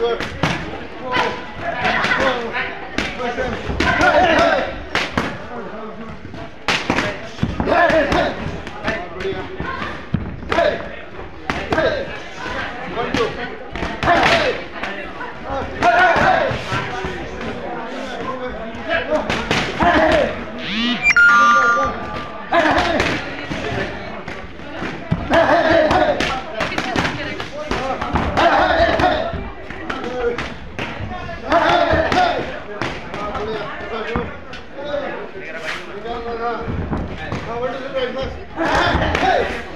Hey! Hey!